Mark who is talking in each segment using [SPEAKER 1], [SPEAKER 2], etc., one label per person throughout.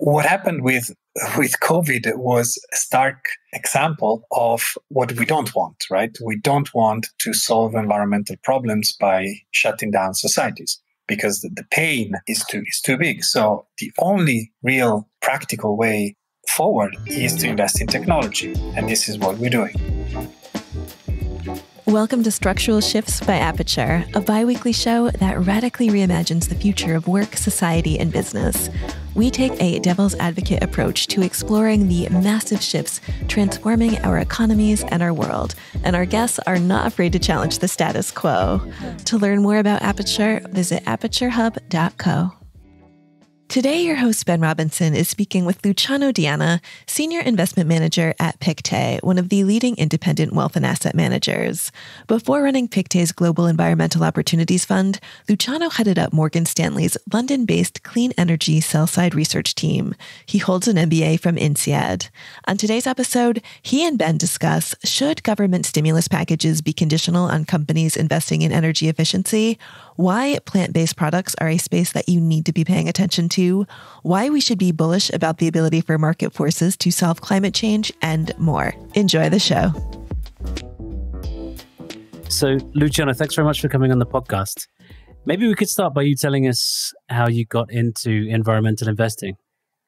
[SPEAKER 1] what happened with with COVID was a stark example of what we don't want, right? We don't want to solve environmental problems by shutting down societies because the, pain is too is too big. So the only real practical way forward is to invest in technology, and this is what we're doing.
[SPEAKER 2] Welcome to Structural Shifts by Aperture, a bi weekly show that radically reimagines the future of work, society, and business. We take a devil's advocate approach to exploring the massive shifts transforming our economies and our world, and our guests are not afraid to challenge the status quo. To learn more about Aperture, visit aperturehub.co. Today, your host, Ben Robinson, is speaking with Luciano Diana, Senior Investment Manager at Pictet, one of the leading independent wealth and asset managers. Before running Pictet's Global Environmental Opportunities Fund, Luciano headed up Morgan Stanley's London based clean energy sell side research team. He holds an MBA from INSEAD. On today's episode, he and Ben discuss should government stimulus packages be conditional on companies investing in energy efficiency? Why plant based products are a space that you need to be paying attention to, why we should be bullish about the ability for market forces to solve climate change, and more. Enjoy the show.
[SPEAKER 3] So, Luciano, thanks very much for coming on the podcast. Maybe we could start by you telling us how you got into environmental investing.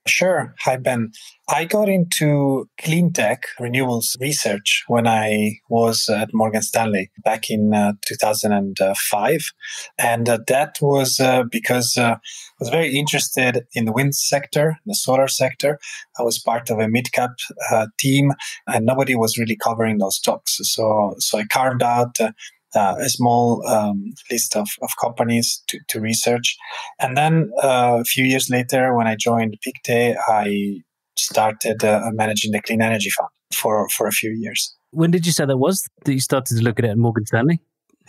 [SPEAKER 1] Sure. Hi, Ben. I got into clean tech renewables research when I was at Morgan Stanley back in uh, 2005. And uh, that was uh, because uh, I was very interested in the wind sector, the solar sector. I was part of a mid cap uh, team and nobody was really covering those stocks. So, so I carved out uh, a small um, list of, of companies to, to research. And then uh, a few years later, when I joined Pictet, I started uh, managing the clean energy fund for, for a few years.
[SPEAKER 3] When did you say that was that you started to look at it at Morgan Stanley?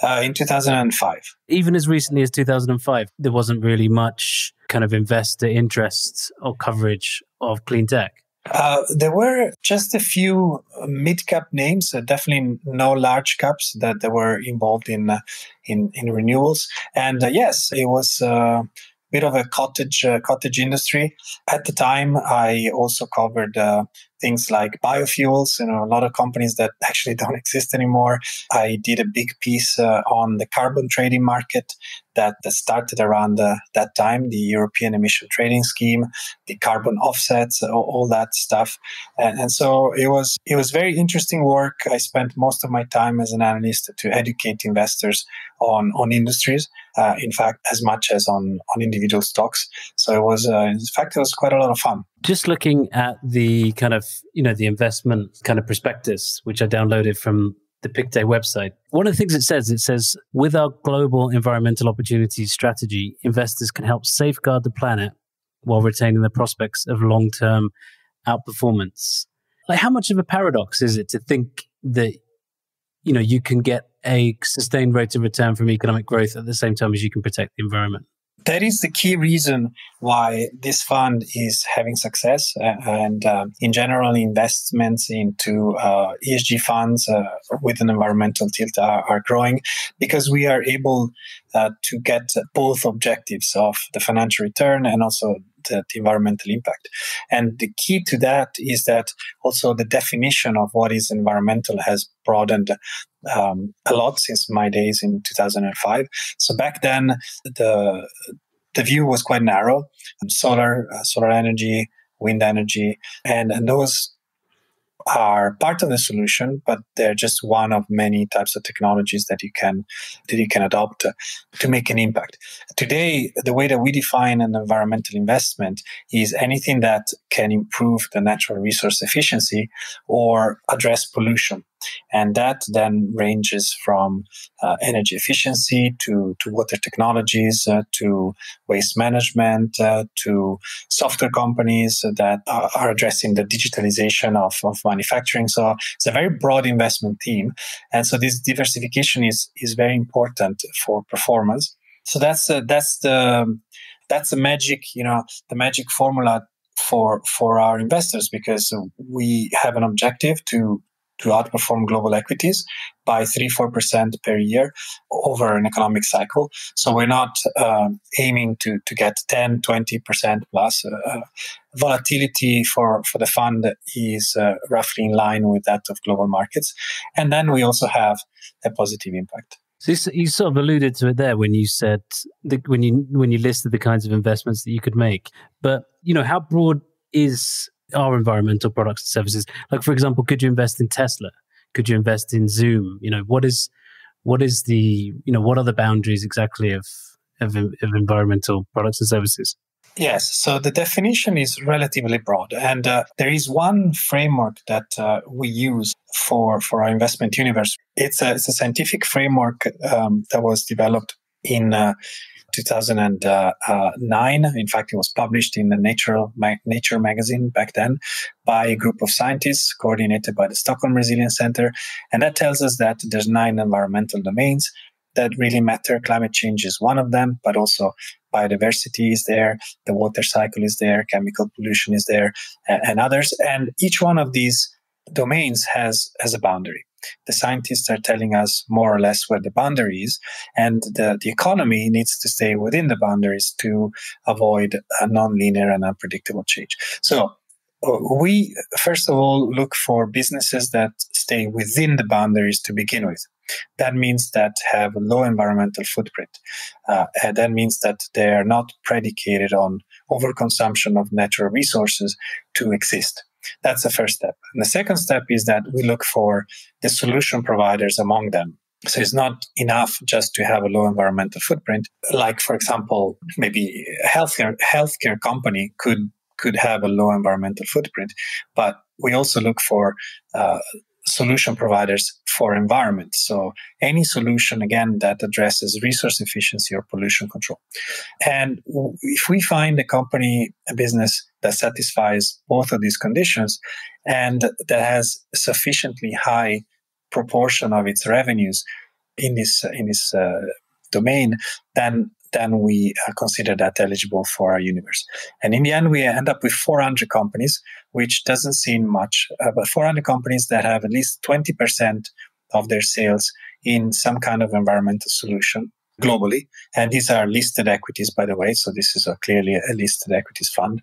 [SPEAKER 1] Uh, in 2005.
[SPEAKER 3] Even as recently as 2005, there wasn't really much kind of investor interest or coverage of clean tech.
[SPEAKER 1] Uh, there were just a few mid cap names, uh, definitely no large caps that, were involved in uh, in, in renewals. And uh, yes, it was a uh, bit of a cottage uh, cottage industry at the time. I also covered things like biofuels, you know, a lot of companies that actually don't exist anymore. I did a big piece uh, on the carbon trading market that, that started around that time, the European Emission Trading Scheme, the carbon offsets, all, all that stuff. And, and, so it was it was very interesting work. I spent most of my time as an analyst to educate investors on on industries. Uh, in fact, as much as on on individual stocks. So it was, uh, in fact, it was quite a lot of fun
[SPEAKER 3] just looking at the kind of you know the investment kind of prospectus which i downloaded from the pictet website one of the things it says it says with our global environmental opportunities strategy investors can help safeguard the planet while retaining the prospects of long-term outperformance. Like how much of a paradox is it to think that you know you can get a sustained rate of return from economic growth at the same time as you can protect the environment
[SPEAKER 1] that is the key reason why this fund is having success and uh, in general investments into uh, esg funds uh, with an environmental tilt are, are, growing because we are able uh, to get both objectives of the financial return and also the, the, environmental impact. And the key to that is that also the definition of what is environmental has broadened um, a lot since my days in 2005. So back then, the the view was quite narrow: solar, uh, solar energy, wind energy, and, and those are part of the solution, but they're just one of many types of technologies that you can that you can adopt to make an impact. Today, the way that we define an environmental investment is anything that can improve the natural resource efficiency or address pollution. And that then ranges from uh, energy efficiency to, to water technologies, uh, to waste management, uh, to software companies that are, are, addressing the digitalization of, of manufacturing. So it's a very broad investment team. And so this diversification is, is very important for performance. So that's, uh, that's the, that's the magic, you know, the magic formula for for our investors because we have an objective to to outperform global equities by 3 4% per year over an economic cycle. So we're not uh, aiming to, to get 10, 20% plus. Uh, volatility for, for the fund is uh, roughly in line with that of global markets. And then we also have a positive impact.
[SPEAKER 3] So you sort of alluded to it there when you said the, when you when you listed the kinds of investments that you could make. But you know, how broad is our environmental products and services? Like, for example, could you invest in Tesla? Could you invest in Zoom? You know, what is what is the you know what are the boundaries exactly of of, of environmental products and services?
[SPEAKER 1] Yes, so the definition is relatively broad, and uh, there is one framework that uh, we use for for our investment universe. It's a it's a scientific framework um, that was developed in uh, 2009. In fact, it was published in the Nature, Nature magazine back then by a group of scientists coordinated by the Stockholm Resilience Center. And that tells us that there's nine environmental domains that really matter. Climate change is one of them, but also biodiversity is there, the water cycle is there, chemical pollution is there, and others. And each one of these domains has, has a boundary. The scientists are telling us more or less where the boundary is, and the, the economy needs to stay within the boundaries to avoid a non-linear and unpredictable change. So uh, we first of all look for businesses that stay within the boundaries to begin with. That means that have a low environmental footprint. Uh, and that means that they are not predicated on overconsumption of natural resources to exist. That's the first step. And the second step is that we look for the solution providers among them. So it's not enough just to have a low environmental footprint. Like, for example, maybe a healthcare, healthcare company could, could have a low environmental footprint, but we also look for uh, solution providers for environment. So any solution again that addresses resource efficiency or pollution control. And if we find a company, a business that satisfies both of these conditions and that has sufficiently high proportion of its revenues in this in this uh, domain, then then we uh, consider that eligible for our universe. And in the end, we end up with 400 companies, which doesn't seem much, uh, but 400 companies that have at least 20% of their sales in some kind of environmental solution globally. And these are listed equities, by the way. So this is a clearly a listed equities fund.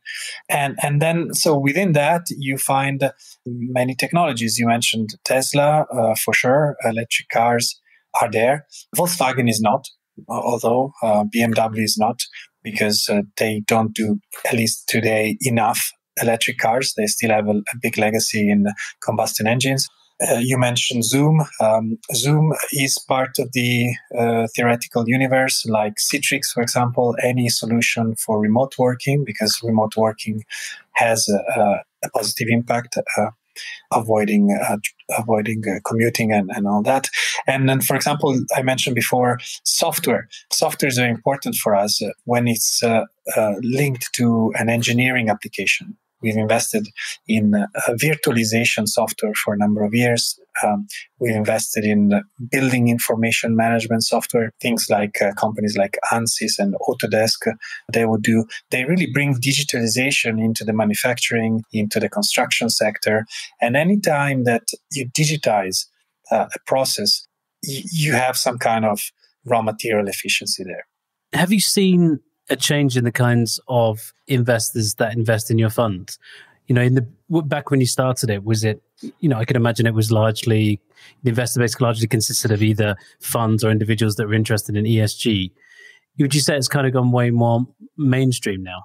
[SPEAKER 1] And, and then, so within that, you find many technologies. You mentioned Tesla, uh, for sure. Electric cars are there. Volkswagen is not although uh, BMW is not because uh, they don't do, at least today, enough electric cars. They still have a, a big legacy in combustion engines. Uh, you mentioned Zoom. Um, Zoom is part of the uh, theoretical universe, like Citrix, for example, any solution for remote working, because remote working has a, a positive impact uh, avoiding uh, avoiding uh, commuting and, and all that. And then, for example, I mentioned before software. Software is very important for us when it's uh, linked to an engineering application. We've invested in uh, virtualization software for a number of years. Um, we've invested in building information management software, things like uh, companies like Ansys and Autodesk. They would do, they really bring digitalization into the manufacturing, into the construction sector. And anytime that you digitize uh, a process, you have some kind of raw material efficiency there.
[SPEAKER 3] Have you seen a change in the kinds of investors that invest in your fund? You know, in the back when you started it, was it? You know, I can imagine it was largely the investor base largely consisted of either funds or individuals that were interested in ESG. Would you say it's kind of gone way more mainstream now?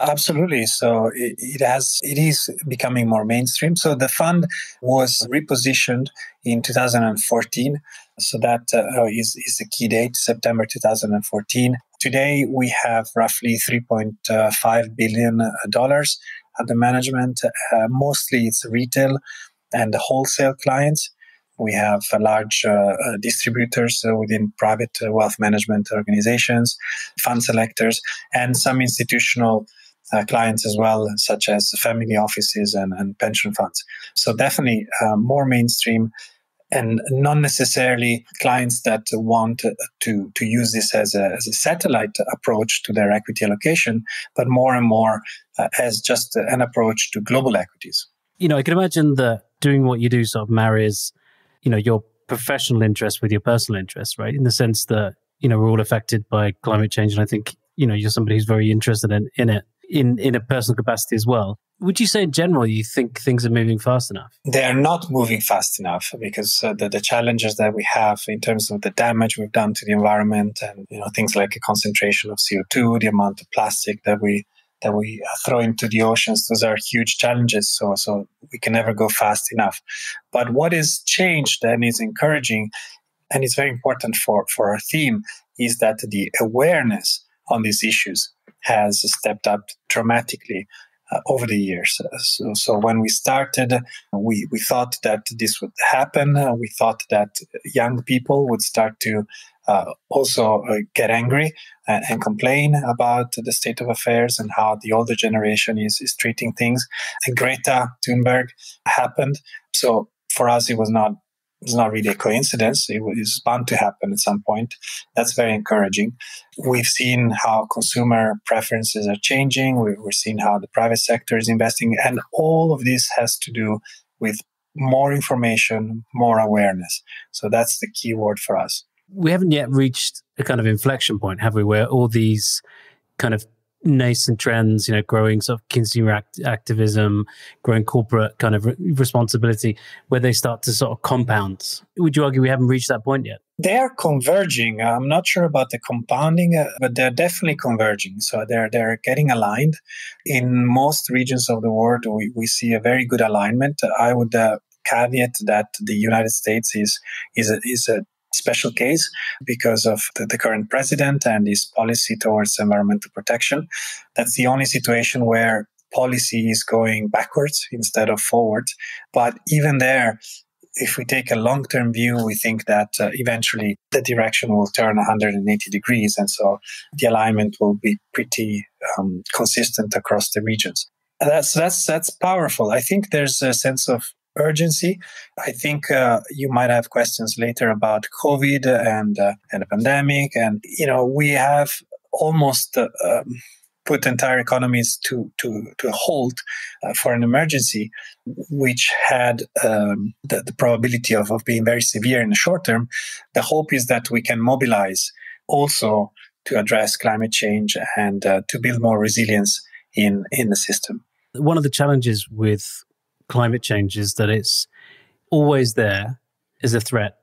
[SPEAKER 1] Absolutely. So it, it, has, it is becoming more mainstream. So the fund was repositioned in 2014. So that uh, is is the key date, September 2014. Today we have roughly 3.5 billion dollars at the management. Uh, mostly it's retail and wholesale clients. We have large uh, uh, distributors uh, within private uh, wealth management organizations, fund selectors, and some institutional uh, clients as well, such as family offices and, and pension funds. So definitely uh, more mainstream and not necessarily clients that want to, to use this as a, as a satellite approach to their equity allocation, but more and more uh, as just an approach to global equities.
[SPEAKER 3] You know, I can imagine that doing what you do sort of marries, you know, your professional interest with your personal interest, right? In the sense that, you know, we're all affected by climate change. And I think, you know, you're somebody who's very interested in, in it in, in a personal capacity as well. Would you say in general you think things are moving fast enough?
[SPEAKER 1] They are not moving fast enough because uh, the, the challenges that we have in terms of the damage we've done to the environment and you know things like a concentration of CO2, the amount of plastic that we that we throw into the oceans, those are huge challenges. So so we can never go fast enough. But what is changed and is encouraging and it's very important for, for our theme is that the awareness on these issues has stepped up dramatically uh, over the years. Uh, so, so, when we started, we, we thought that this would happen. Uh, we thought that young people would start to uh, also uh, get angry and, and, complain about the state of affairs and how the older generation is, is treating things. And Greta Thunberg happened. So for us, it was not it's not really a coincidence. It was bound to happen at some point. That's very encouraging. We've seen how consumer preferences are changing. We're seeing how the private sector is investing. And all of this has to do with more information, more awareness. So that's the key word for us.
[SPEAKER 3] We haven't yet reached a kind of inflection point, have we, where all these kind of nascent trends, you know, growing sort of consumer act- activism, growing corporate kind of re- responsibility, where they start to sort of compound. Would you argue we haven't reached that point yet?
[SPEAKER 1] They are converging. I'm not sure about the compounding, uh, but they're definitely converging. So they're they're getting aligned. In most regions of the world, we, we see a very good alignment. I would uh, caveat that the United States is is a, is a special case because of the, the, current president and his policy towards environmental protection. That's the only situation where policy is going backwards instead of forward. But even there, if we take a long term view, we think that uh, eventually the direction will turn 180 degrees. And so the alignment will be pretty um, consistent across the regions. That's, that's, that's powerful. I think there's a sense of urgency. I think uh, you might have questions later about COVID and uh, and the pandemic, and you know we have almost uh, um, put entire economies to to to a halt uh, for an emergency, which had um, the, the, probability of, of being very severe in the short term. The hope is that we can mobilize also to address climate change and uh, to build more resilience in in the system.
[SPEAKER 3] One of the challenges with climate change is that it's always there as a threat,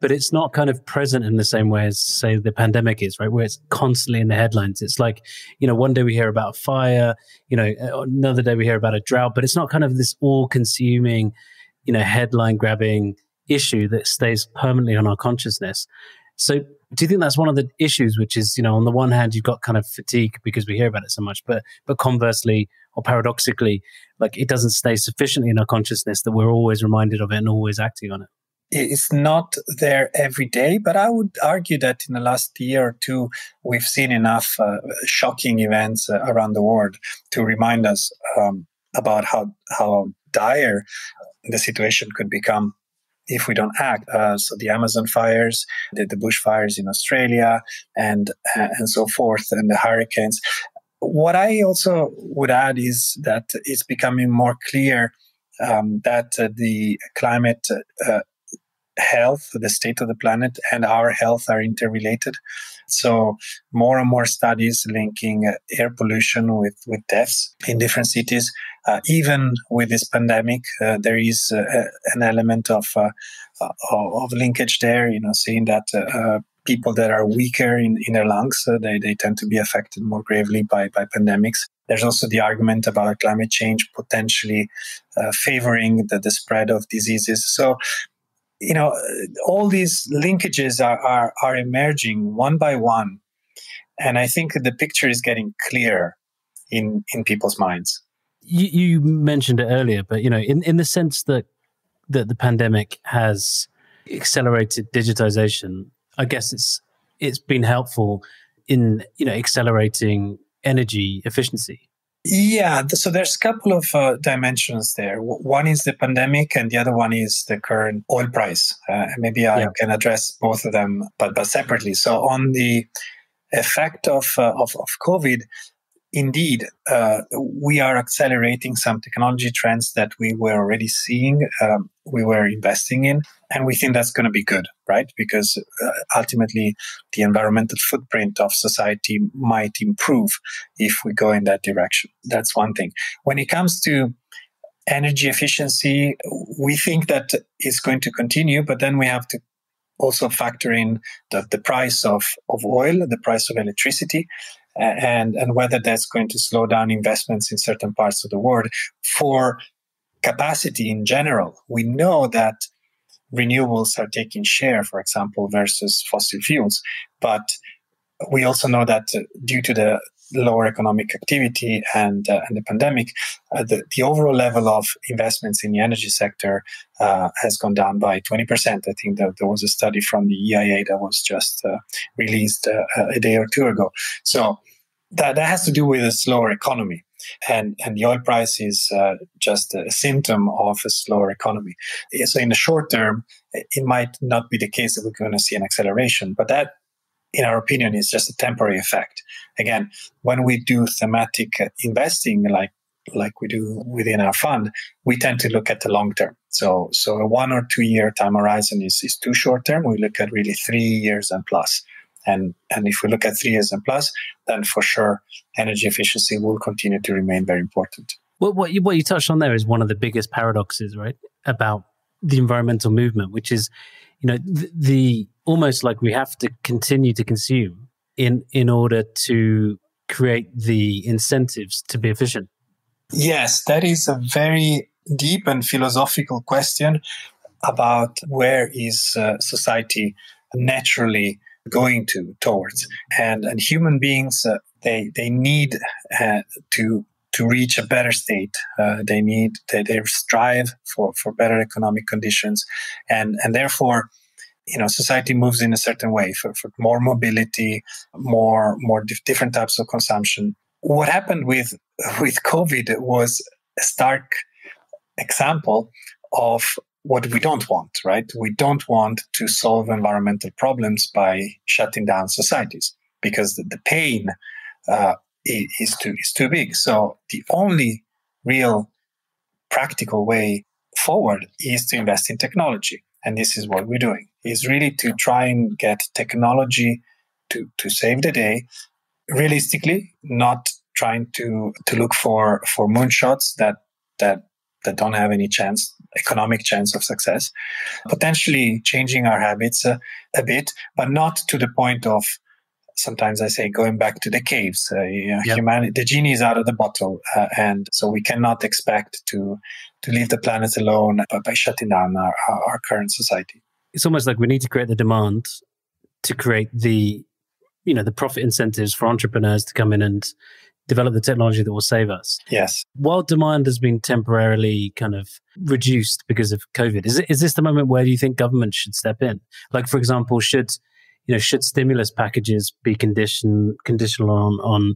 [SPEAKER 3] but it's not kind of present in the same way as, say, the pandemic is, right? Where it's constantly in the headlines. It's like, you know, one day we hear about fire, you know, uh, another day we hear about a drought, but it's not kind of this all consuming, you know, headline grabbing issue that stays permanently on our consciousness. So do you think that's one of the issues which is you know on the one hand you've got kind of fatigue because we hear about it so much but but conversely or paradoxically like it doesn't stay sufficiently in our consciousness that we're always reminded of it and always acting on it
[SPEAKER 1] it's not there every day, but I would argue that in the last year or two, we've seen enough uh, shocking events uh, around the world to remind us um, about how how dire the situation could become if we don't act. Uh, so the Amazon fires, the, the bushfires in Australia, and uh, and so forth, and the hurricanes. What I also would add is that it's becoming more clear um, that uh, the climate uh, health, the state of the planet, and our health are interrelated. So more and more studies linking uh, air pollution with, with deaths in different cities. Uh, even with this pandemic, uh, there is uh, an element of, of linkage there, you know, seeing that people that are weaker in, in their lungs, they, they tend to be affected more gravely by, by pandemics. There's also the argument about climate change potentially uh, favoring the, the spread of diseases. So you know, all these linkages are, are, are emerging one by one. And I think the picture is getting clearer in, in people's minds.
[SPEAKER 3] You, you mentioned it earlier, but you know, in, in the sense that that the pandemic has accelerated digitization, I guess it's it's been helpful in you know accelerating energy efficiency.
[SPEAKER 1] Yeah, so there's a couple of uh, dimensions there. One is the pandemic, and the other one is the current oil price. Uh, maybe I yeah. can address both of them, but but separately. So on the effect of uh, of, of COVID, indeed, uh, we are accelerating some technology trends that we were already seeing, um, we were investing in, and we think that's going to be good, right? Because uh, ultimately, the environmental footprint of society might improve if we go in that direction. That's one thing. When it comes to energy efficiency, we think that it's going to continue, but then we have to also factor in the, the price of, of oil, the price of electricity, and, and whether that's going to slow down investments in certain parts of the world. For capacity in general, we know that renewables are taking share, for example, versus fossil fuels. But we also know that due to the lower economic activity and, uh, and the pandemic, uh, the, the overall level of investments in the energy sector uh, has gone down by 20%. I think that there was a study from the EIA that was just uh, released uh, a day or two ago. So that, that has to do with a slower economy. And, and the oil price is uh, just a symptom of a slower economy. So in the short term, it might not be the case that we're going to see an acceleration, but that in our opinion, is just a temporary effect. Again, when we do thematic investing, like like we do within our fund, we tend to look at the long term. So, so a one or two year time horizon is, is too short term. We look at really three years and plus. And, and if we look at three years and plus, then for sure, energy efficiency will continue to remain very important.
[SPEAKER 3] Well, what you, what you touched on there is one of the biggest paradoxes, right, about the environmental movement, which is, you know, the, the almost like we have to continue to consume in in order to create the incentives to be efficient.
[SPEAKER 1] Yes, that is a very deep and philosophical question about where is uh, society naturally going to towards. And and human beings uh, they they need uh, to to reach a better state. Uh, they need they, they strive for for better economic conditions. And and therefore you know society moves in a certain way for, for more mobility more more different types of consumption. What happened with with covid was a stark example of what we don't want right? We don't want to solve environmental problems by shutting down societies because the, the pain uh, is too is too big. So the only real practical way forward is to invest in technology. And this is what we're doing is really to try and get technology to, to save the day realistically not trying to to look for for moonshots that that that don't have any chance economic chance of success potentially changing our habits a, a bit but not to the point of sometimes I say going back to the caves. Uh, yep. humanity, the genie is out of the bottle, uh, and so we cannot expect to to leave the planet alone by, by shutting down our, our, our current society.
[SPEAKER 3] It's almost like we need to create the demand to create the you know the profit incentives for entrepreneurs to come in and develop the technology that will save us.
[SPEAKER 1] Yes.
[SPEAKER 3] While demand has been temporarily kind of reduced because of COVID, is it, is this the moment where do you think government should step in? Like, for example, should you know, should stimulus packages be condition conditional on on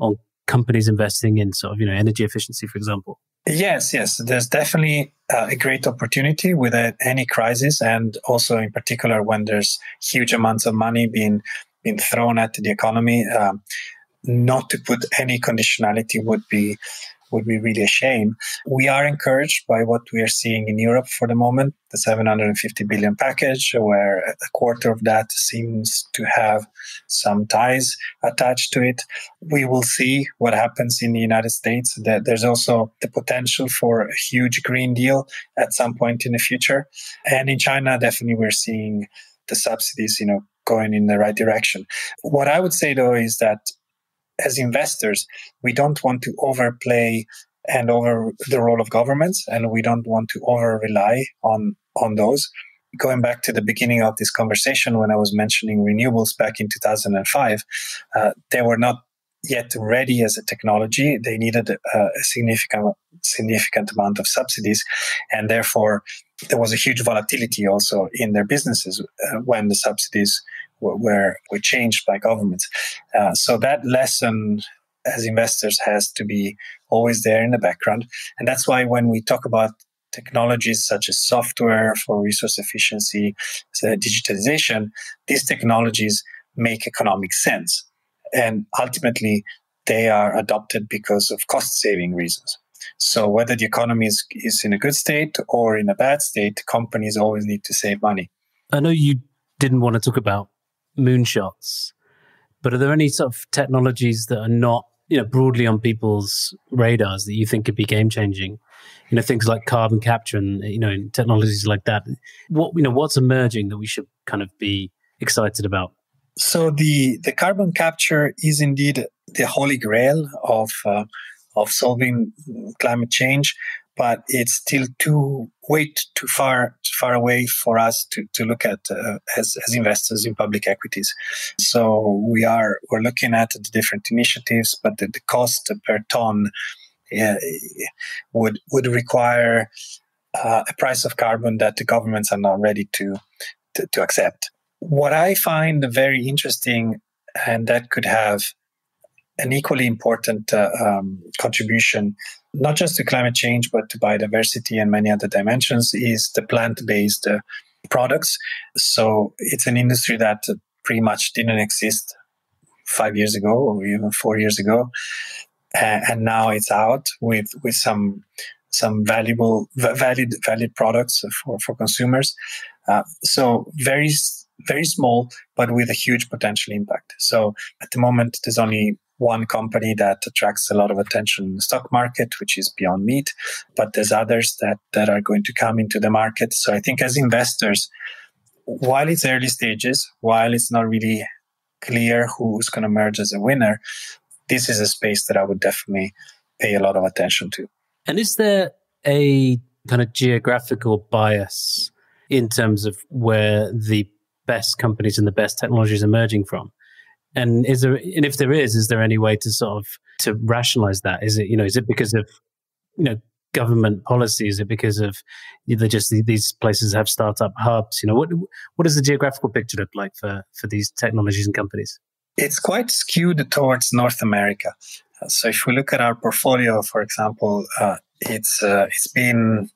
[SPEAKER 3] on companies investing in sort of you know energy efficiency, for example?
[SPEAKER 1] Yes, yes. There's definitely uh, a great opportunity with uh, any crisis, and also in particular when there's huge amounts of money being being thrown at the economy. Um, not to put any conditionality would be would be really a shame. We are encouraged by what we are seeing in Europe for the moment, the 750 billion package, where a quarter of that seems to have some ties attached to it. We will see what happens in the United States. That there's also the potential for a huge Green Deal at some point in the future. And in China, definitely we're seeing the subsidies, you know, going in the right direction. What I would say though is that as investors, we don't want to overplay and over the role of governments, and we don't want to over rely on on those. Going back to the beginning of this conversation, when I was mentioning renewables back in 2005, uh, they were not yet ready as a technology. They needed a, a significant significant amount of subsidies, and therefore there was a huge volatility also in their businesses uh, when the subsidies were were changed by governments. Uh, so that lesson as investors has to be always there in the background, and that's why when we talk about technologies such as software for resource efficiency, digitalization, these technologies make economic sense. And ultimately, they are adopted because of cost saving reasons. So whether the economy is, is in a good state or in a bad state, companies always need to save money.
[SPEAKER 3] I know you didn't want to talk about moonshots, but are there any sort of technologies that are not, you know, broadly on people's radars that you think could be game changing? You know, things like carbon capture and you know technologies like that. What you know, what's emerging that we should kind of be excited about?
[SPEAKER 1] So the the carbon capture is indeed the holy grail of uh, of solving climate change, but it's still too way too far too far away for us to, to look at uh, as, as investors in public equities. So we are we're looking at the different initiatives, but the, the cost per ton uh, would would require uh, a price of carbon that the governments are not ready to, to, to accept. What I find very interesting, and that could have an equally important uh, um, contribution, not just to climate change, but to biodiversity and many other dimensions, is the plant based uh, products. So it's an industry that pretty much didn't exist five years ago or even four years ago. and now it's out with, with some some valuable valid valid products for, for consumers. Uh, so very very small, but with a huge potential impact. So at the moment, there's only one company that attracts a lot of attention in the stock market, which is Beyond Meat, but there's others that, that are going to come into the market. So I think as investors, while it's early stages, while it's not really clear who's going to emerge as a winner, this is a space that I would definitely pay a lot of attention to.
[SPEAKER 3] And is there a kind of geographical bias in terms of where the best companies and the best technologies emerging from? And is there, and if there is, is there any way to sort of to rationalize that? Is it, you know, is it because of, you know, government policy? Is it because of they just these places have startup hubs? You know, what what does the geographical picture look like for for these technologies and companies?
[SPEAKER 1] It's quite skewed towards North America. So if we look at our portfolio, for example, uh, it's uh, it's been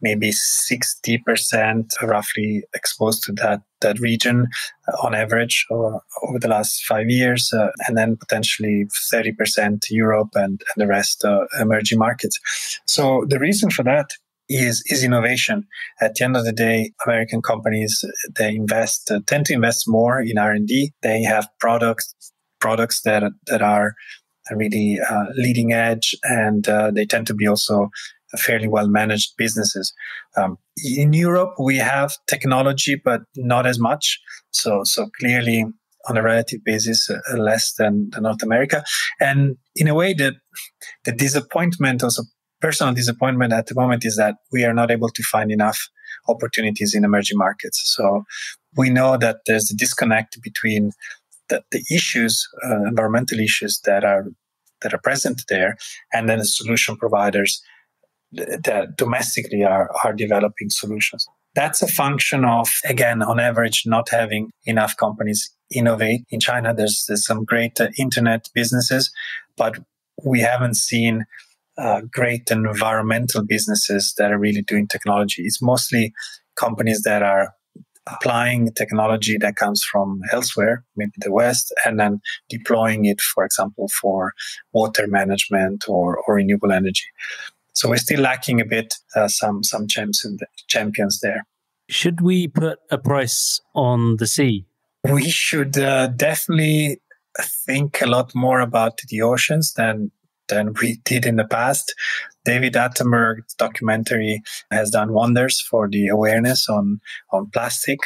[SPEAKER 1] maybe 60% roughly exposed to that, that region uh, on average uh, over the last five years, uh, and then potentially 30% Europe and, and the rest uh, emerging markets. So the reason for that is is innovation. At the end of the day, American companies they invest uh, tend to invest more in R and D. They have products products that that are really uh, leading edge, and they tend to be also fairly well managed businesses. Um, in Europe, we have technology, but not as much. So, so clearly on a relative basis, uh, less than, than North America. And in a way, the, the disappointment, also personal disappointment at the moment is that we are not able to find enough opportunities in emerging markets. So we know that there's a disconnect between the, the issues, uh, environmental issues that are that are present there, and then the solution providers that domestically are, are developing solutions. That's a function of, again, on average, not having enough companies innovate. In China, there's, there's some great uh, internet businesses, but we haven't seen uh, great environmental businesses that are really doing technology. It's mostly companies that are applying technology that comes from elsewhere, maybe the West, and then deploying it, for example, for water management or, or renewable energy. So we're still lacking a bit uh, some some champions champions there.
[SPEAKER 3] Should we put a price on the sea?
[SPEAKER 1] We should uh, definitely think a lot more about the oceans than than we did in the past. David Attenborough's documentary has done wonders for the awareness on on plastic,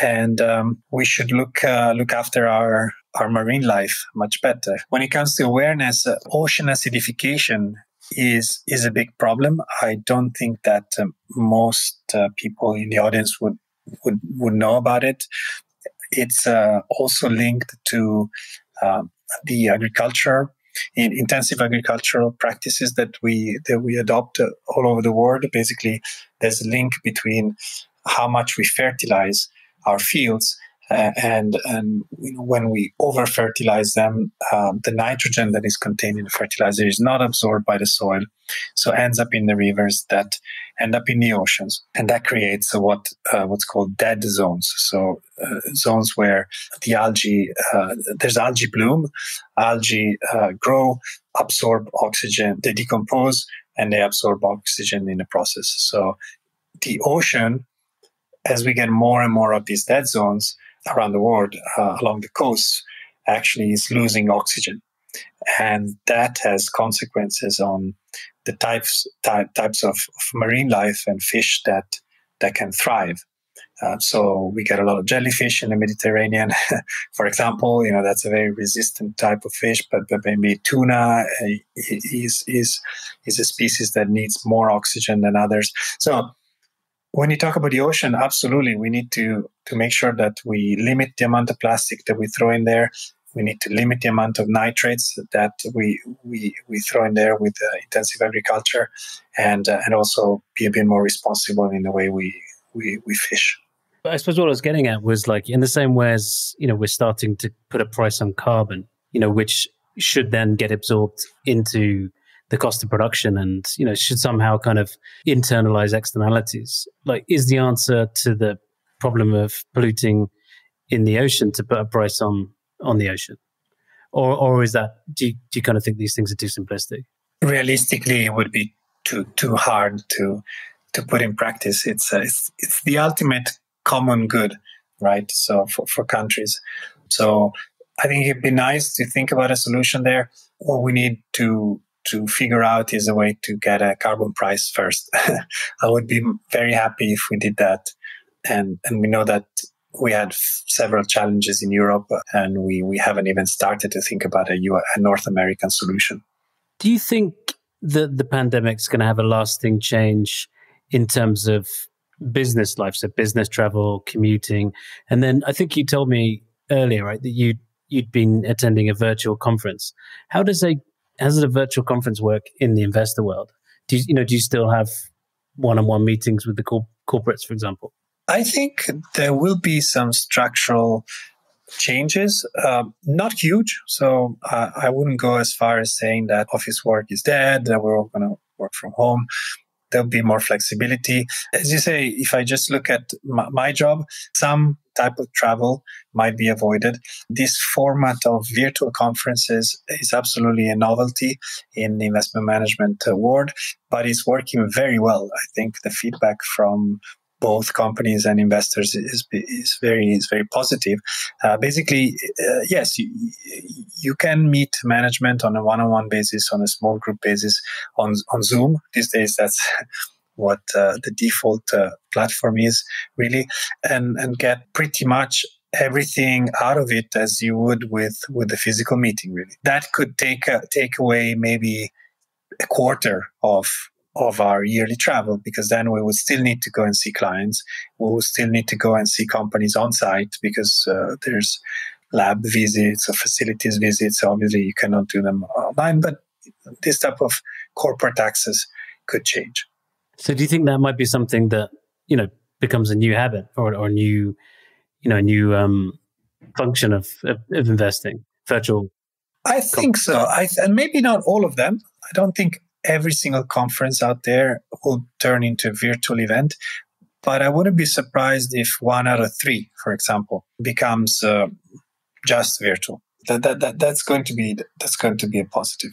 [SPEAKER 1] and um, we should look uh, look after our our marine life much better. When it comes to awareness, uh, ocean acidification is is a big problem. I don't think that um, most uh, people in the audience would would would know about it. It's uh, also linked to uh, the agriculture, in intensive agricultural practices that we that we adopt uh, all over the world. Basically, there's a link between how much we fertilize our fields and and you know, when we over fertilize them, um, the nitrogen that is contained in the fertilizer is not absorbed by the soil, so ends up in the rivers that end up in the oceans, and that creates what uh, what's called dead zones. So uh, zones where the algae uh, there's algae bloom, algae uh, grow, absorb oxygen, they decompose, and they absorb oxygen in the process. So the ocean, as we get more and more of these dead zones around the world uh, along the coasts actually is losing oxygen. And that has consequences on the types type, types of, of marine life and fish that that can thrive. Uh, so we get a lot of jellyfish in the Mediterranean, for example. You know that's a very resistant type of fish, but, but maybe tuna uh, is is is a species that needs more oxygen than others. So when you talk about the ocean, absolutely, we need to to make sure that we limit the amount of plastic that we throw in there. We need to limit the amount of nitrates that we we, we throw in there with uh, intensive agriculture, and uh, and also be a bit more responsible in the way we we, we fish.
[SPEAKER 3] But I suppose what I was getting at was like in the same way as you know we're starting to put a price on carbon, you know, which should then get absorbed into the cost of production and you know should somehow kind of internalize externalities? Like is the answer to the problem of polluting in the ocean to put a price on on the ocean? Or or is that do you, do you kind of think these things are too simplistic?
[SPEAKER 1] Realistically it would be too too hard to to put in practice. It's uh, it's, it's the ultimate common good right? So for, for countries. So i think it'd be nice to think about a solution there. What we need to to figure out is a way to get a carbon price first. I would be very happy if we did that. And, and we know that we had f- several challenges in Europe and we, we haven't even started to think about a North American solution.
[SPEAKER 3] Do you think that the pandemic's going to have a lasting change in terms of business life? So business travel, commuting. And then I think you told me earlier, right, that you you'd been attending a virtual conference. How does a how does a virtual conference work in the investor world? Do you, you know, do you still have one-on-one meetings with the corporates, for example?
[SPEAKER 1] I think there will be some structural changes, uh, not huge. So uh, I wouldn't go as far as saying that office work is dead, that we're all going to work from home there'll be more flexibility. As you say, if I just look at my, my, job, some type of travel might be avoided. This format of virtual conferences is absolutely a novelty in the investment management world, but it's working very well. I think the feedback from both companies and investors is, is very is very positive. Uh, basically, uh, yes, you, you can meet management on a one-on-one basis, on a small group basis, on on Zoom. These days, that's what uh, the default uh, platform is really, and and get pretty much everything out of it as you would with with the physical meeting. Really, that could take uh, take away maybe a quarter of of our yearly travel because then we would still need to go and see clients. We would still need to go and see companies on site because uh, there's lab visits or facilities visits. Obviously, you cannot do them online, but this type of corporate access could change.
[SPEAKER 3] So, do you think that might be something that you know becomes a new habit or or new, you know, a new um, function of, of, of investing? Virtual.
[SPEAKER 1] I think so. I and maybe not all of them. I don't think every single conference out there will turn into a virtual event. But I wouldn't be surprised if one out of three, for example, becomes uh, just virtual. That, that, that, that's going to be that's going to be a positive.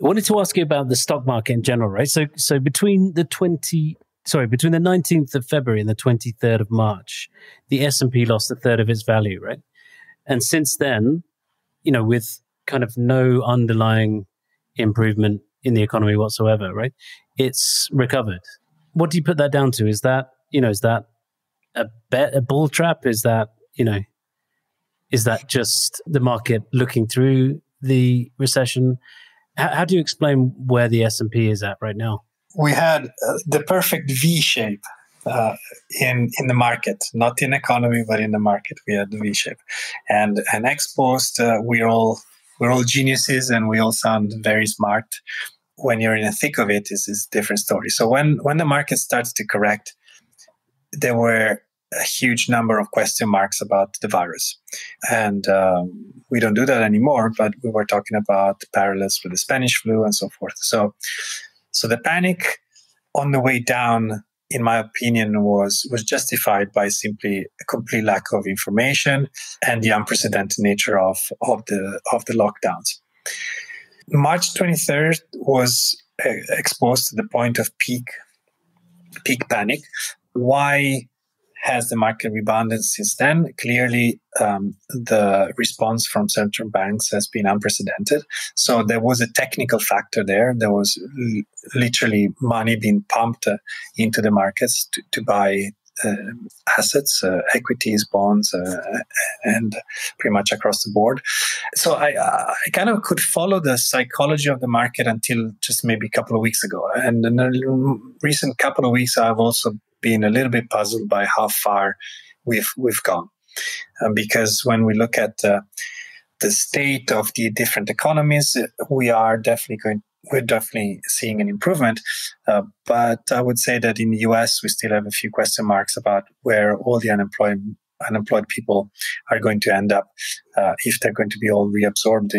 [SPEAKER 3] I wanted to ask you about the stock market in general, right? So so between the twenty sorry between the nineteenth of February and the twenty third of March, the S and P lost a third of its value, right? And since then, you know, with kind of no underlying improvement in the economy whatsoever, right? It's recovered. What do you put that down to? Is that, you know, is that a bet, a bull trap? Is that, you know, is that just the market looking through the recession? How, how do you explain where the S&P is at right now?
[SPEAKER 1] We had uh, the perfect V shape uh, in in the market, not in economy, but in the market. We had the V shape, and and ex post, uh, we're all we're all geniuses and we all sound very smart. When you're in the thick of it, is is different story. So when when the market starts to correct, there were a huge number of question marks about the virus. And um, we don't do that anymore, but we were talking about parallels with the Spanish flu and so forth. So, so the panic on the way down, in my opinion, was, was justified by simply a complete lack of information and the unprecedented nature of, of the, of the lockdowns. March 23rd was uh, ex post to the point of peak, peak panic. Why has the market rebounded since then? Clearly, um, the response from central banks has been unprecedented. So there was a technical factor there. There was l- literally money being pumped uh, into the markets to, to buy uh, assets, uh, equities, bonds, uh, and pretty much across the board. So I, I kind of could follow the psychology of the market until just maybe a couple of weeks ago. And in the recent couple of weeks, I've also been a little bit puzzled by how far we've we've gone, um, because when we look at uh, the state of the different economies, we are definitely going. We're definitely seeing an improvement, uh, but I would say that in the U.S. we still have a few question marks about where all the unemployed unemployed people are going to end up, uh, if they're going to be all reabsorbed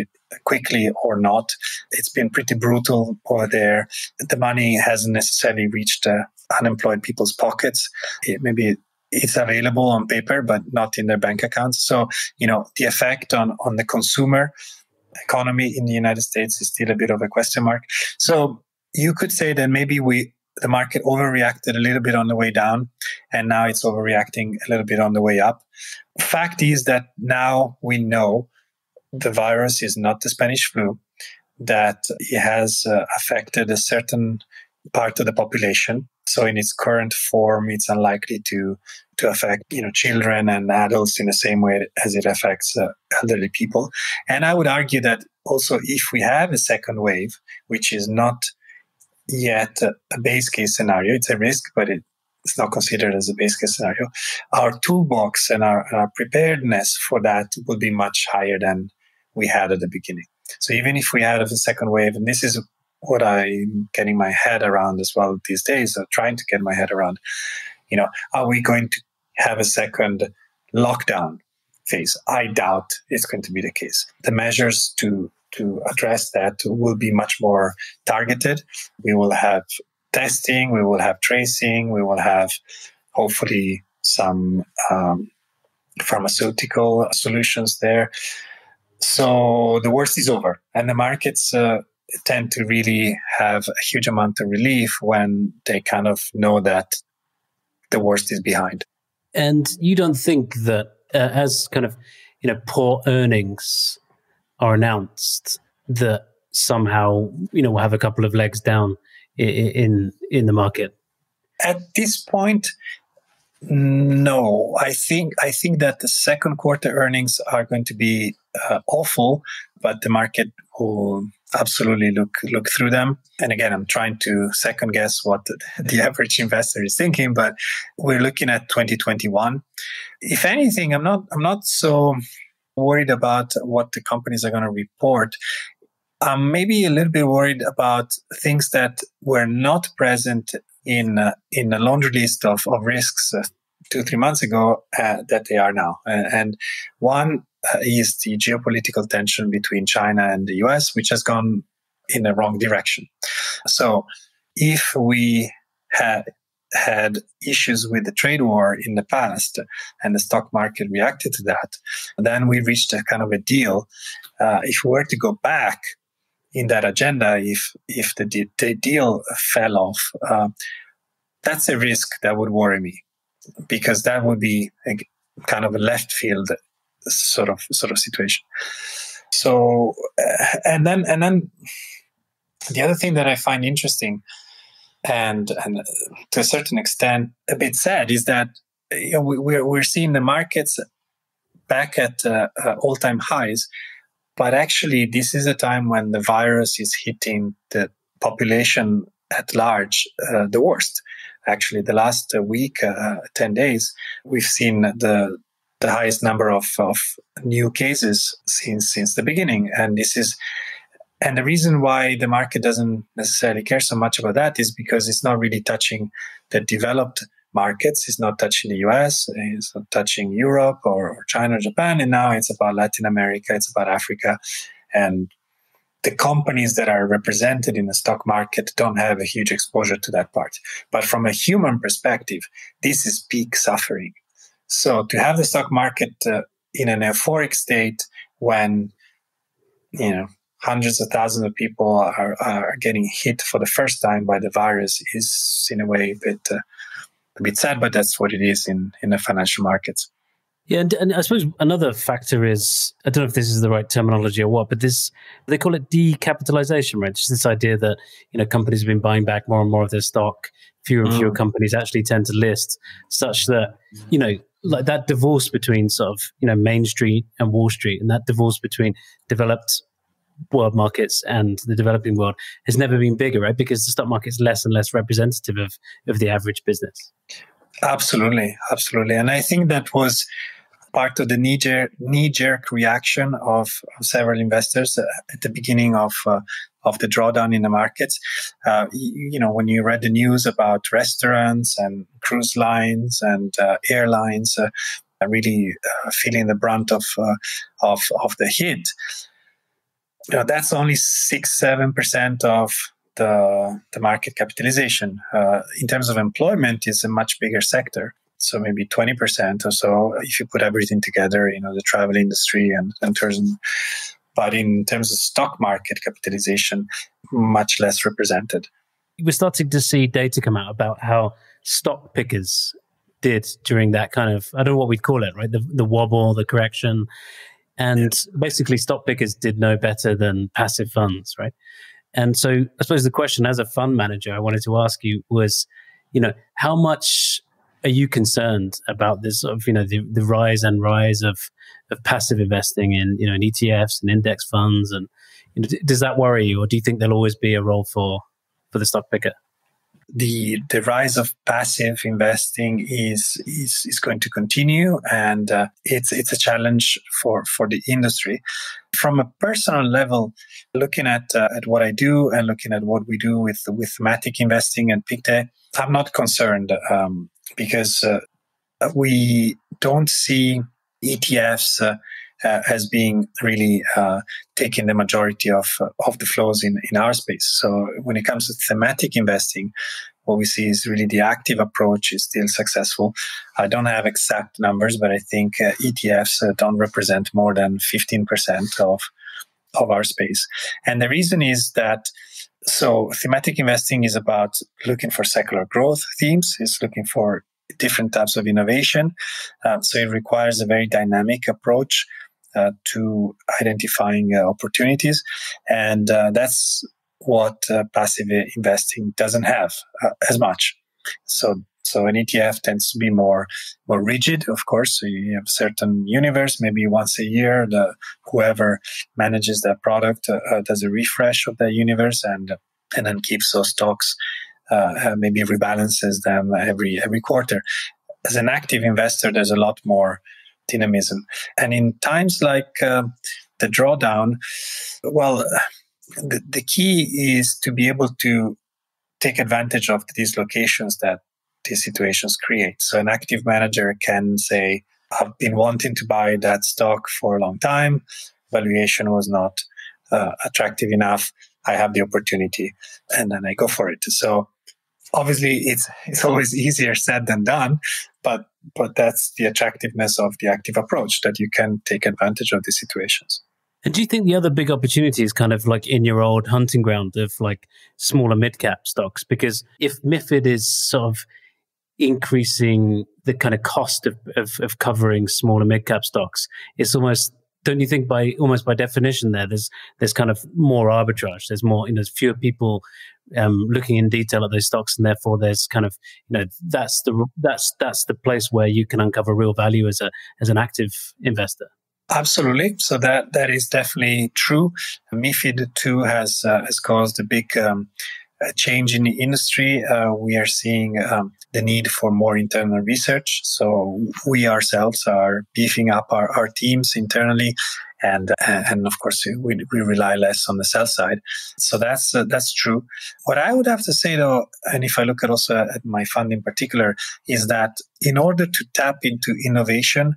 [SPEAKER 1] quickly or not. It's been pretty brutal over there. The money hasn't necessarily reached uh, unemployed people's pockets. It, maybe it's available on paper, but not in their bank accounts. So, you know, the effect on, on the consumer economy in the United States is still a bit of a question mark. So you could say that maybe we, the market overreacted a little bit on the way down and now it's overreacting a little bit on the way up. Fact is that now we know the virus is not the Spanish flu, that it has uh, affected a certain part of the population. So in its current form, it's unlikely to to affect you know children and adults in the same way as it affects uh, elderly people. And I would argue that also if we have a second wave, which is not yet a, base case scenario, it's a risk, but it, it's not considered as a base case scenario. Our toolbox and our, our preparedness for that would be much higher than we had at the beginning. So even if we had a second wave, and this is what I'm getting my head around as well these days, or trying to get my head around. You know, are we going to have a second lockdown phase? I doubt it's going to be the case. The measures to to address that will be much more targeted. We will have testing, we will have tracing, we will have hopefully some um, pharmaceutical solutions there. So the worst is over, and the markets uh, tend to really have a huge amount of relief when they kind of know that the worst is behind.
[SPEAKER 3] And you don't think that uh, as kind of you know poor earnings are announced that somehow you know we'll have a couple of legs down in in, in the market?
[SPEAKER 1] At this point, no. I think I think that the second quarter earnings are going to be uh, awful, but the market will absolutely look look through them. And again, I'm trying to second guess what the, average investor is thinking, but we're looking at 2021. If anything, I'm not I'm not so worried about what the companies are going to report. I'm maybe a little bit worried about things that were not present in uh, in a laundry list of, of risks uh, two three months ago uh, that they are now. and one is the geopolitical tension between China and the US, which has gone in the wrong direction. So if we had had issues with the trade war in the past and the stock market reacted to that, then we reached a kind of a deal. Uh, if we were to go back in that agenda, if if the, the deal fell off, uh, that's a risk that would worry me because that would be a, kind of a left field sort of sort of situation. So, uh, and then and then the other thing that I find interesting, and and to a certain extent a bit sad, is that you know, we, we're we're seeing the markets back at uh, uh, all time highs, but actually this is a time when the virus is hitting the population at large uh, the worst. Actually, the last week, uh, ten days, we've seen the the highest number of, of new cases since since the beginning. And this is and the reason why the market doesn't necessarily care so much about that is because it's not really touching the developed markets. It's not touching the US, it's not touching Europe or, China or Japan. And now it's about Latin America, it's about Africa. And the companies that are represented in the stock market don't have a huge exposure to that part. But from a human perspective, this is peak suffering. So to have the stock market uh, in an euphoric state when, you know, hundreds of thousands of people are, are getting hit for the first time by the virus is in a way a bit, uh, a bit sad, but that's what it is in, in the financial markets.
[SPEAKER 3] Yeah, and, and, I suppose another factor is I don't know if this is the right terminology or what, but this they call it decapitalization, right? Just this idea that you know companies have been buying back more and more of their stock. Fewer and fewer mm. companies actually tend to list, such that you know like that divorce between sort of you know Main Street and Wall Street, and that divorce between developed world markets and the developing world has never been bigger, right? Because the stock market is less and less representative of of the average business.
[SPEAKER 1] Absolutely, absolutely, and I think that was part of the knee jerk, knee jerk reaction of, of, several investors at the beginning of uh, of the drawdown in the markets. Uh, you, know, when you read the news about restaurants and cruise lines and uh, airlines uh, really uh, feeling the brunt of of of the hit, you know, that's only six seven percent of the the market capitalization. in terms of employment, is a much bigger sector so maybe 20% or so if you put everything together you know the travel industry and, and tourism but in terms of stock market capitalization much less represented.
[SPEAKER 3] We're starting to see data come out about how stock pickers did during that kind of i don't know what we'd call it right? The, the wobble the correction. And basically stock pickers did no better than passive funds right? And so i suppose the question as a fund manager i wanted to ask you was you know how much are you concerned about this sort of you know the, the rise and rise of of passive investing in you know in ETFs and index funds and you know, does that worry you or do you think there'll always be a role for for the stock picker?
[SPEAKER 1] The the rise of passive investing is is is going to continue and uh, it's it's a challenge for for the industry. From a personal level, looking at uh, at what I do and looking at what we do with with thematic investing and Pictet, I'm not concerned. Um, because uh, we don't see ETFs uh, uh, as being really uh, taking the majority of uh, of the flows in in our space. So when it comes to thematic investing, what we see is really the active approach is still successful. I don't have exact numbers, but I think uh, ETFs don't represent more than fifteen percent of of our space, and the reason is that. So thematic investing is about looking for secular growth themes. It's looking for different types of innovation. Uh, so it requires a very dynamic approach uh, to identifying uh, opportunities. And uh, that's what uh, passive investing doesn't have uh, as much. So so an ETF tends to be more more rigid, of course. So you have certain universe, maybe once a year, the whoever manages that product does a refresh of that universe and and then keeps those stocks uh, uh, maybe rebalances them every every quarter. As an active investor, there's a lot more dynamism, and in times like uh, the drawdown, well, the, the key is to be able to take advantage of these dislocations that these situations create. So an active manager can say, I've been wanting to buy that stock for a long time. Valuation was not uh, attractive enough. I have the opportunity and then I go for it. So obviously it's it's always easier said than done but but that's the attractiveness of the active approach that you can take advantage of these situations
[SPEAKER 3] and do you think the other big opportunity is kind of like in your old hunting ground of like smaller mid cap stocks? Because if MIFID is sort of increasing the kind of cost of, of, of covering smaller mid cap stocks, it's almost don't you think by almost by definition there there's there's kind of more arbitrage there's more you know fewer people um, looking in detail at those stocks and therefore there's kind of you know that's the that's that's the place where you can uncover real value as a as an active investor
[SPEAKER 1] Absolutely. So that that is definitely true. MiFID two has uh, has caused a big um, change in the industry. Uh, we are seeing um, the need for more internal research. So we ourselves are beefing up our, our teams internally and and of course we, we rely less on the sell side. So that's uh, that's true. What I would have to say though, and if I look at also at my fund in particular, is that in order to tap into innovation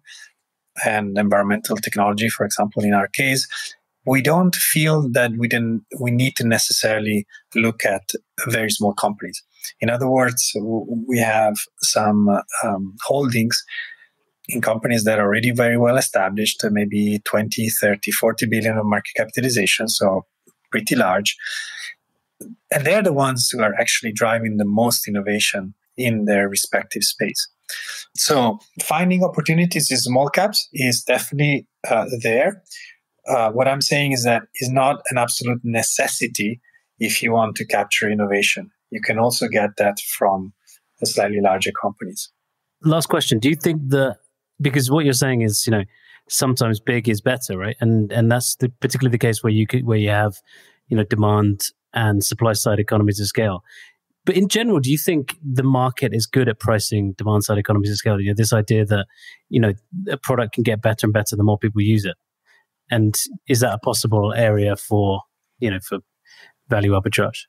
[SPEAKER 1] and environmental technology, for example, in our case, we don't feel that we didn't we need to necessarily look at very small companies. In other words, we have some um, holdings in companies that are already very well established, maybe 20, 30, 40 billion of market capitalization, so pretty large. And they're the ones who are actually driving the most innovation in their respective space. So finding opportunities in small caps is definitely uh, there. Uh, what I'm saying is that is not an absolute necessity if you want to capture innovation. You can also get that from the slightly larger companies.
[SPEAKER 3] Last question: Do you think that because what you're saying is, you know, sometimes big is better, right? And and that's the, particularly the case where you could, where you have, you know, demand and supply side economies of scale. But in general, do you think the market is good at pricing demand side economies of scale? You know, this idea that you know a product can get better and better the more people use it. And is that a possible area for, you know, for value arbitrage?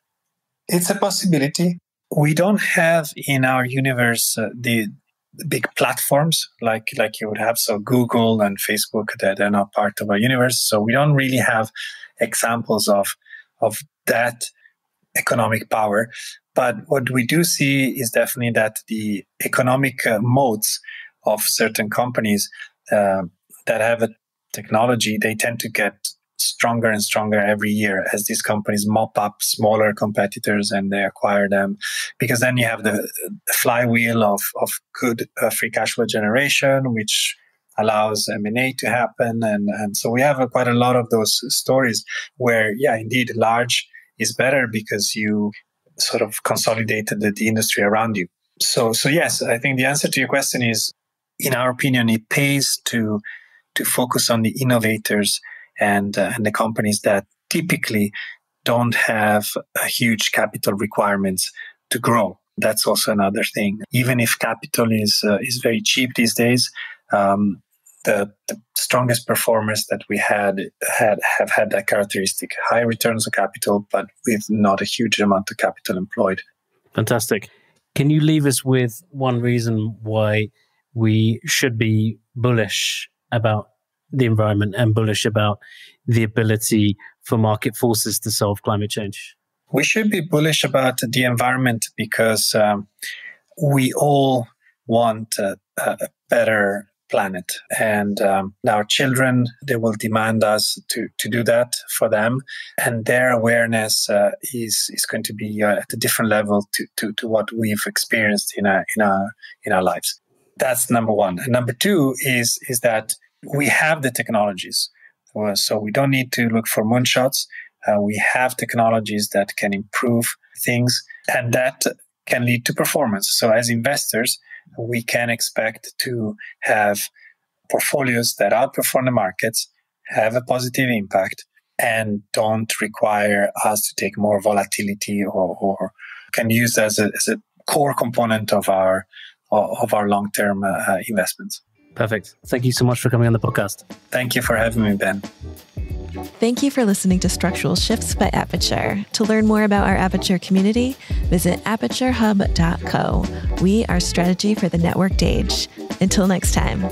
[SPEAKER 1] It's a possibility. We don't have in our universe uh, the big platforms like like you would have so google and facebook that are not part of our universe so we don't really have examples of of that economic power but what we do see is definitely that the economic uh, moats of certain companies uh, that have a technology, they tend to get stronger and stronger every year as these companies mop up smaller competitors and they acquire them. Because then you have the, flywheel of, of good uh, free cash flow generation which allows m&a to happen. And, and so we have a, quite a lot of those stories where yeah indeed large is better because you sort of consolidated the, the industry around you. So so yes i think the answer to your question is in our opinion it pays to to focus on the innovators and, uh, and the companies that typically don't have huge capital requirements to grow. That's also another thing. Even if capital is uh, is very cheap these days, um, the, the, strongest performers that we had had have had that characteristic: high returns on capital, but with not a huge amount of capital employed.
[SPEAKER 3] Fantastic. Can you leave us with one reason why we should be bullish about the environment and bullish about the ability for market forces to solve climate change?
[SPEAKER 1] We should be bullish about the environment because um, we all want a, a better planet. And um, our children they will demand us to to do that for them. And their awareness uh, is is going to be uh, at a different level to, to to what we've experienced in our in our in our lives that's number one and number two is is that we have the technologies. So we don't need to look for moonshots. Uh, we have technologies that can improve things and that can lead to performance. So as investors, we can expect to have portfolios that outperform the markets, have a positive impact, and don't require us to take more volatility or, or can use as a, as a core component of our of our long term uh, investments.
[SPEAKER 3] Perfect. Thank you so much for coming on the podcast.
[SPEAKER 1] Thank you for having me, Ben.
[SPEAKER 2] Thank you for listening to Structural Shifts by Aperture. To learn more about our Aperture community, visit aperturehub.co. We are strategy for the networked age. Until next time.